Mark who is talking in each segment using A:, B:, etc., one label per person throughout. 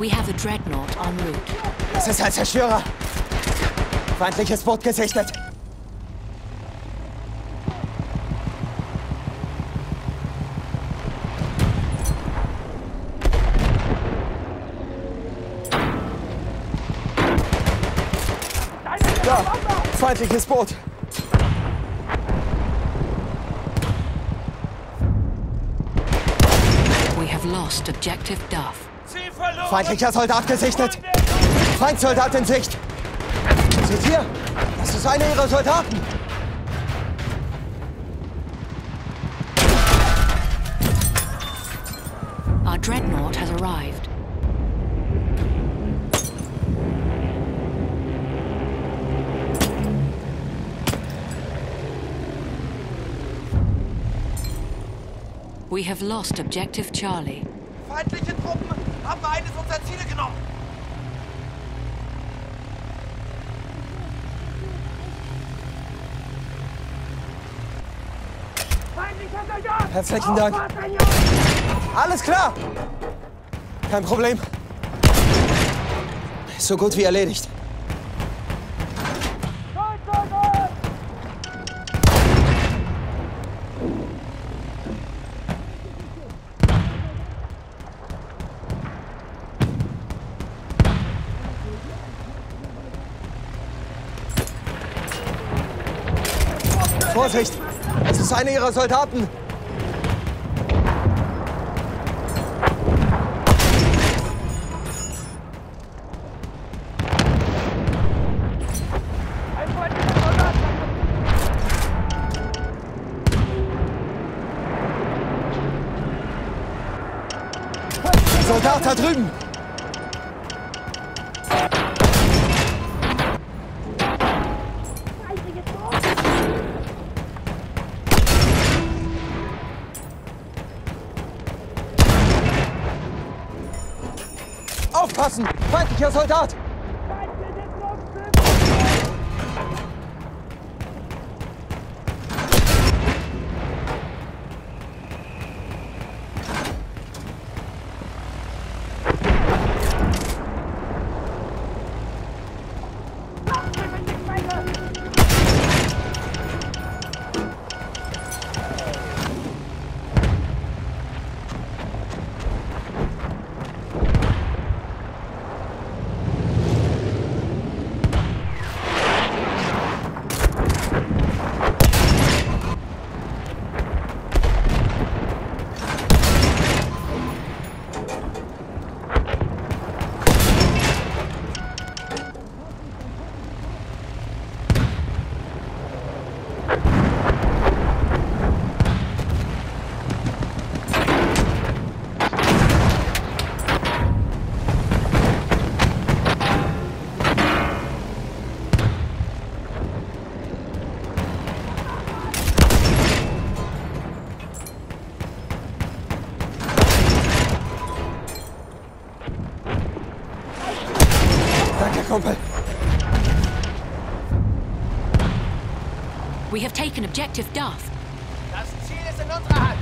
A: We have a Dreadnought en route.
B: Es ist ein Zerstörer. Feindliches Boot gesichtet. Da, feindliches Boot.
A: We have lost objective Duff.
B: Feindlicher Soldat gesichtet. Feindsoldat in Sicht. Seht ihr? Das ist einer ihrer Soldaten.
A: Our dreadnought has arrived. We have lost objective Charlie.
C: Feindliche Truppen haben wir eines unserer Ziele genommen.
B: Herzlichen Dank. Alles klar. Kein Problem. So gut wie erledigt. ist einer ihrer Soldaten.
C: Passen! Feindlicher Soldat!
A: Taken objective Darth.
C: Das Ziel ist in unserer Hand.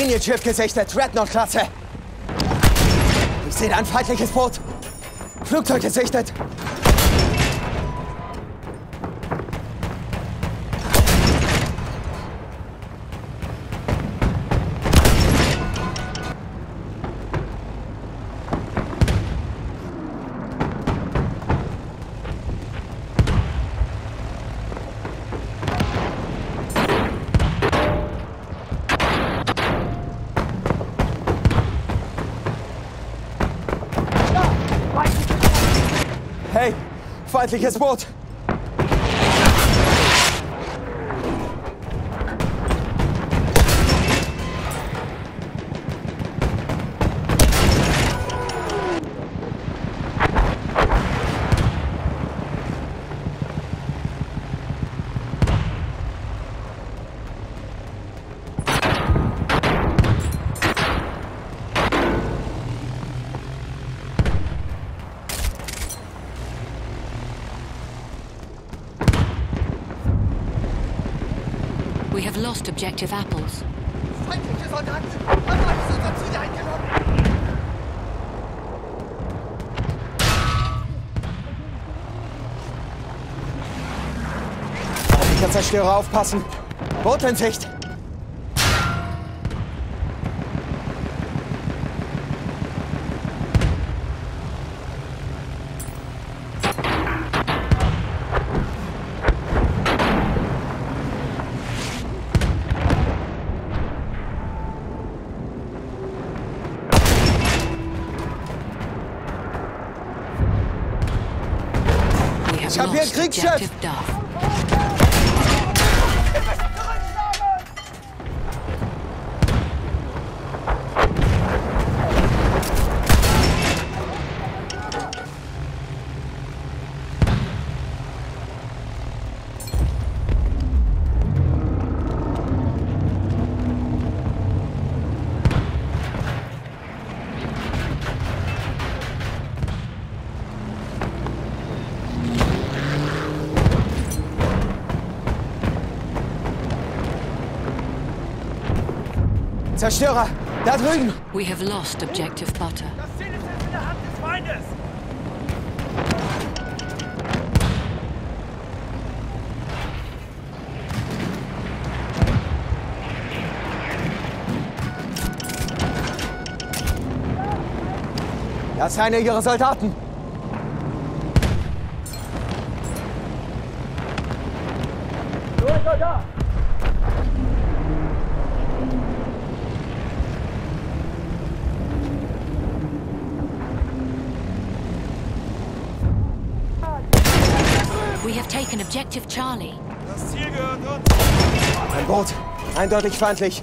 C: Gute Arbeit.
B: Daran. gesichtet, Dreadnought-Klasse. Ich sehe ein feindliches Boot. Flugzeug gesichtet. feindliches Boot!
A: We have lost objective apples.
B: Feindliche Soldaten haben alles unser aufpassen.
A: Bootenschicht!
B: Ich habe hier
A: einen Kriegschef.
B: Zerstörer! Da drüben!
A: We have lost objective butter.
C: Das Ziel ist in der Hand des Feindes!
B: Das sind ihre Soldaten.
C: Nur Soldat!
A: have taken objective Charlie.
C: Das Ziel gehört uns.
B: Ein Boot. Eindeutig feindlich.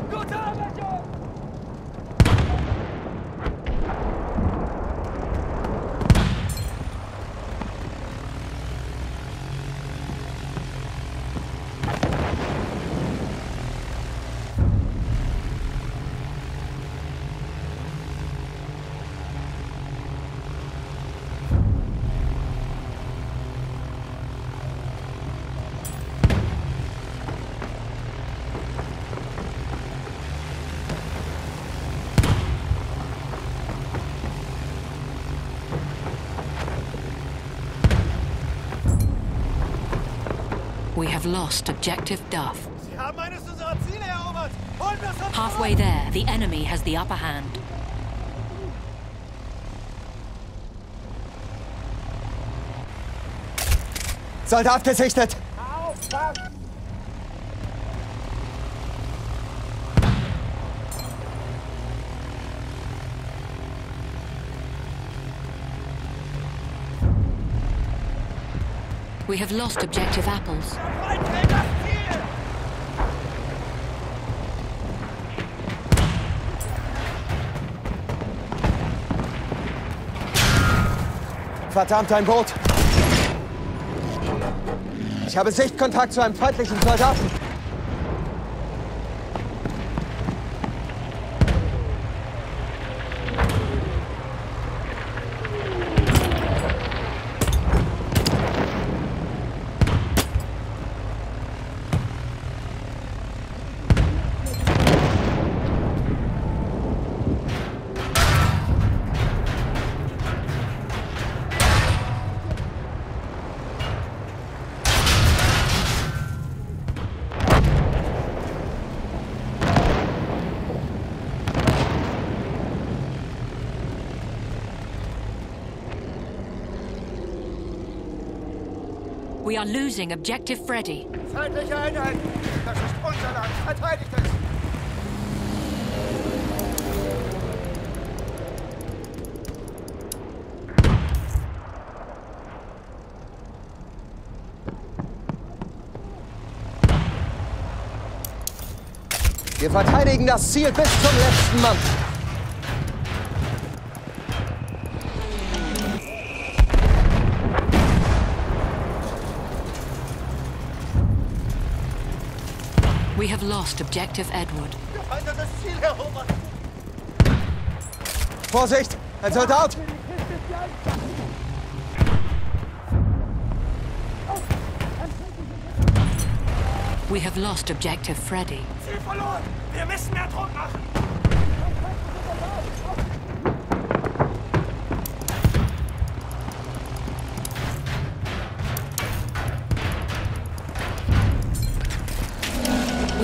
A: have lost objective Duff. Halfway there, the enemy has the upper hand.
B: Soldat gesichtet!
A: We have lost objective apples.
B: Verdammt, ein Boot! Ich habe Sichtkontakt zu einem feindlichen Soldaten.
A: are losing objective Freddy.
D: Feindliche Einheit! Das ist unser Land! Verteidigt es!
B: Wir verteidigen das Ziel bis zum letzten Mann.
A: have lost objective Edward.
B: Vorsicht! Ein Soldat!
A: We have lost objective Freddy.
C: Ziel verloren! Wir müssen mehr Druck machen!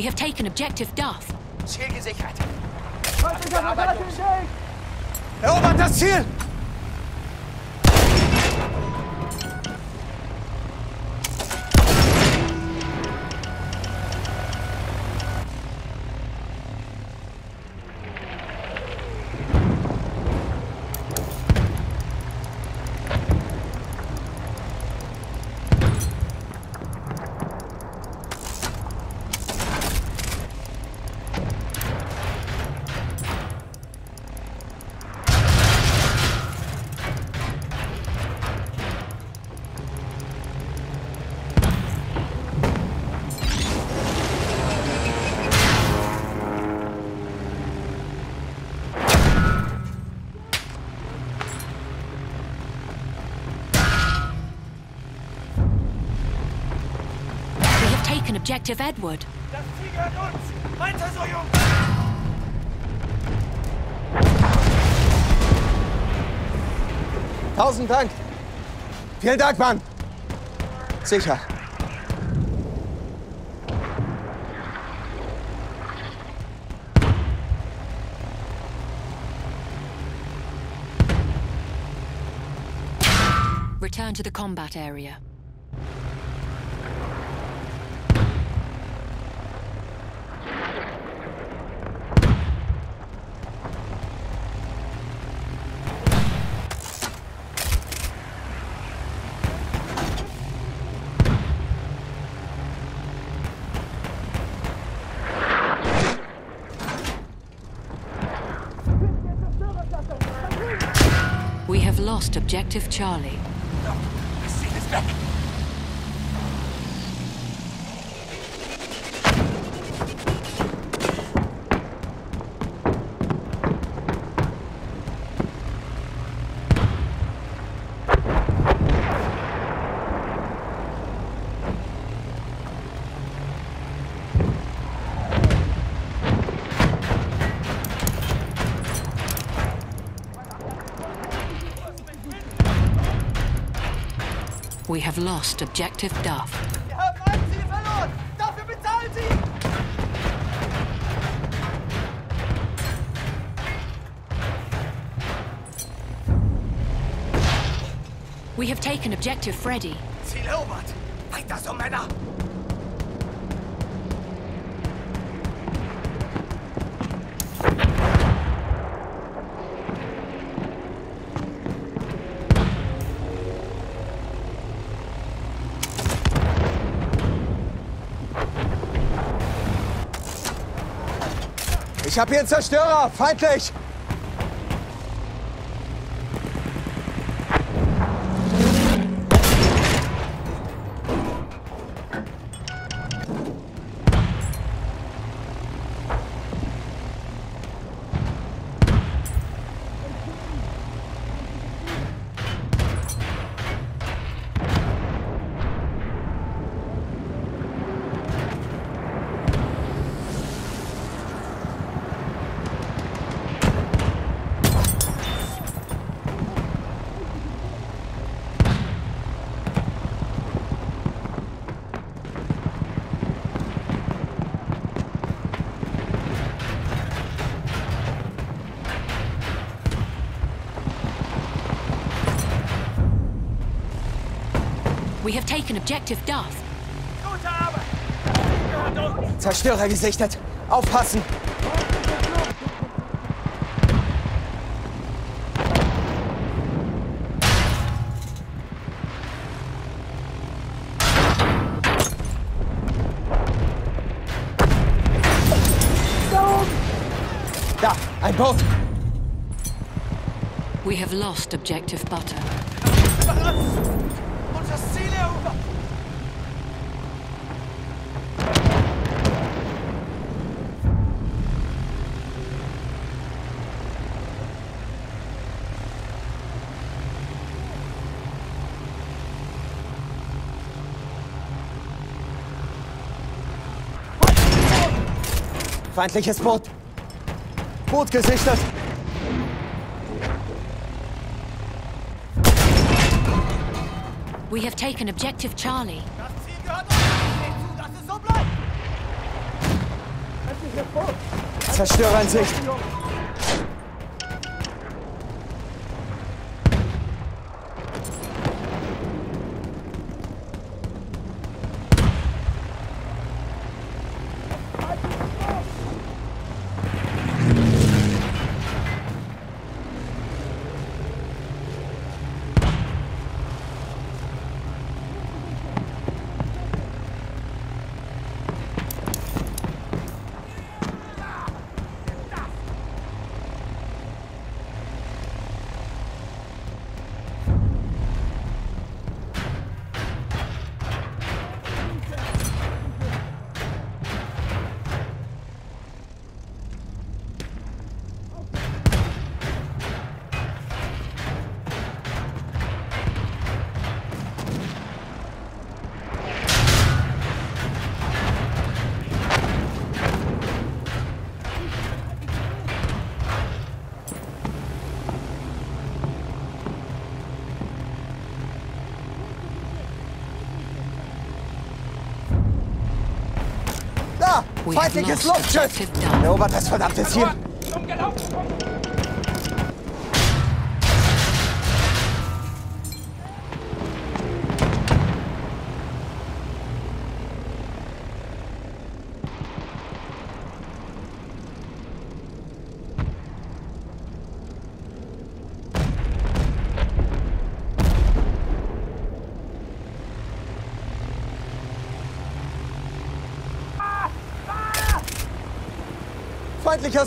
A: We have taken objective Duff.
D: Ziel gesichert.
A: Objective Edward.
C: Das Tiger hat
B: Tausend Dank. Vielen Dank, Mann. Sicher.
A: Return to the combat area. Objective Charlie. We have lost Objective Duff. We have taken objective Freddy.
D: Ziel erobert! Weiter so, Männer!
B: Ich habe hier einen Zerstörer, feindlich!
A: We have taken objective Duff.
C: Gute Arbeit!
B: Zerstörer gesichtet! Aufpassen! Da, ein Boot!
A: We have lost objective butter.
B: Feindliches Boot. Boot gesichtet.
A: We have taken objective Charlie.
C: Das Ziel gehört uns. Seht zu, dass es so bleibt.
B: Zerstörer in Sicht. Feindliches Luftschiff! Erobert das verdammte Ziel!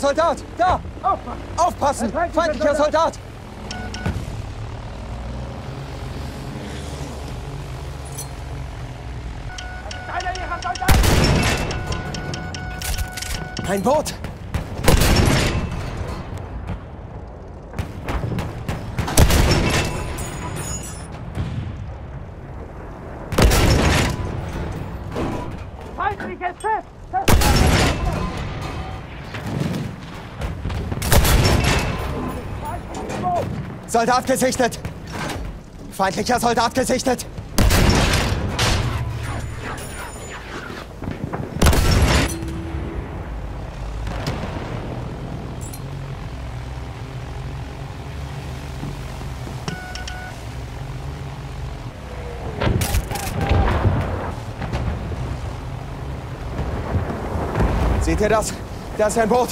B: Feindlicher Soldat! Da! Aufpassen! Aufpassen! Feindlicher Soldat! Ein Boot! Soldat gesichtet! Feindlicher Soldat gesichtet! Seht ihr das? Da ist ein Boot.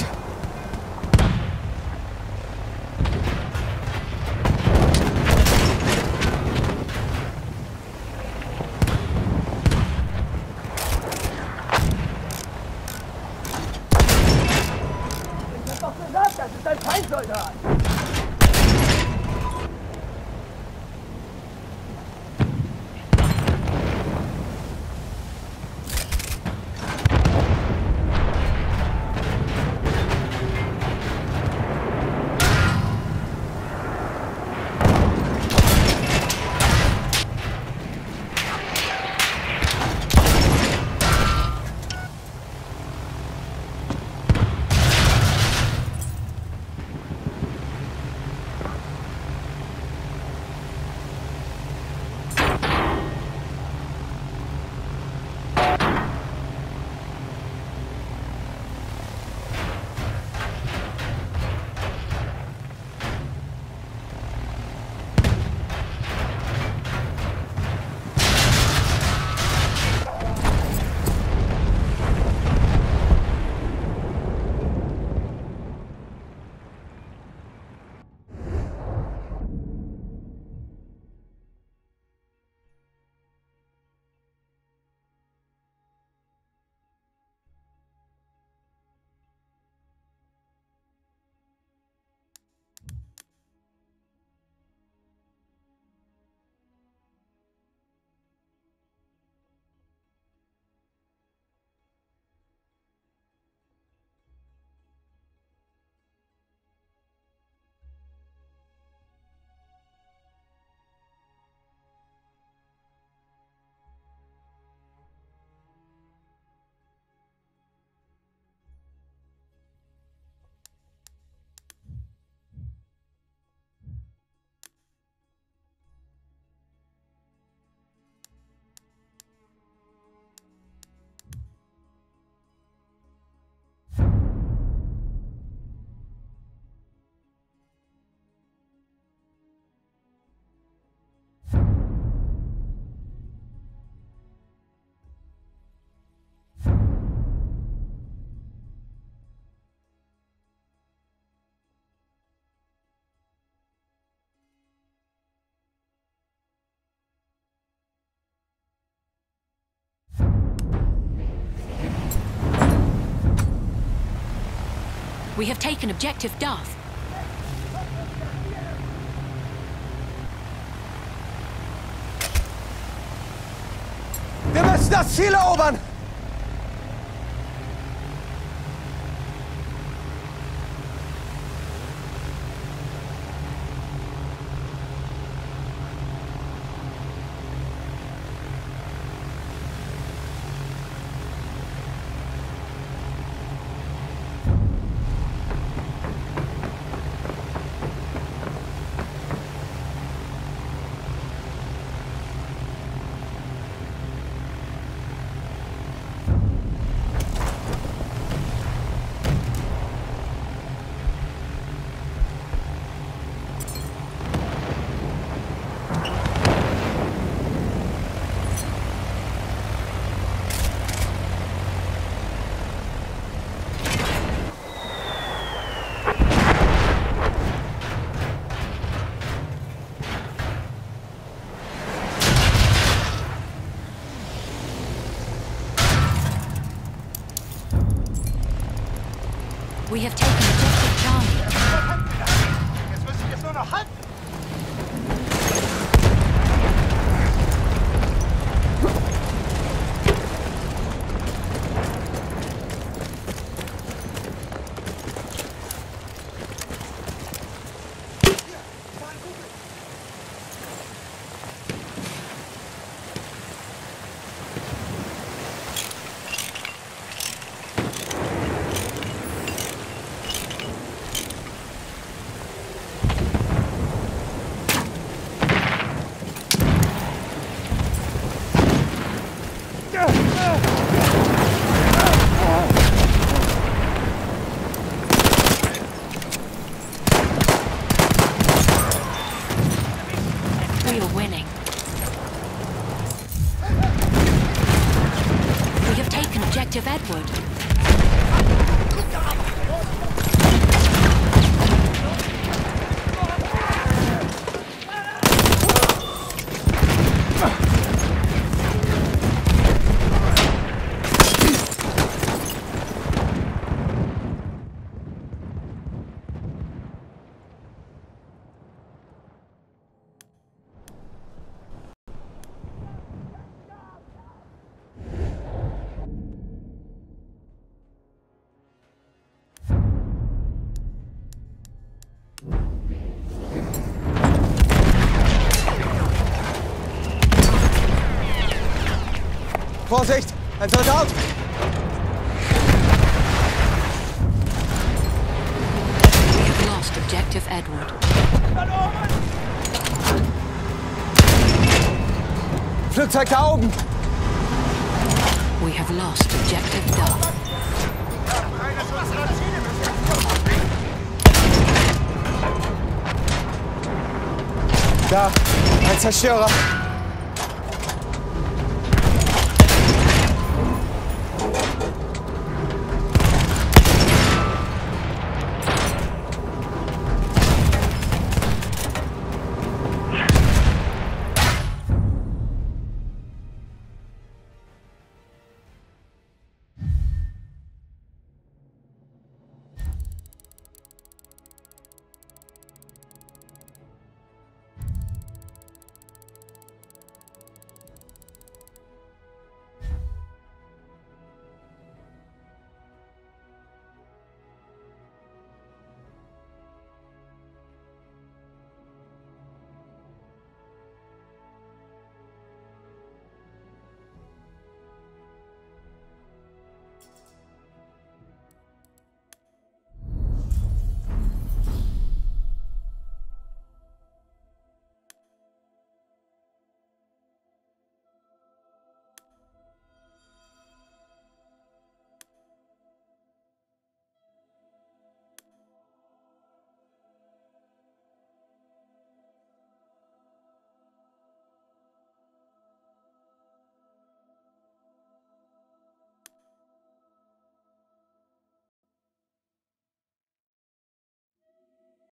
A: We have taken objective Duff.
B: Wir müssen das Ziel erobern!
A: We have taken We are winning. We have taken Objective Edward.
B: Vorsicht! Ein Soldat!
A: We have lost objective Edward.
B: Flugzeug da oben!
A: We have lost objective Duff.
B: Da, ein Zerstörer.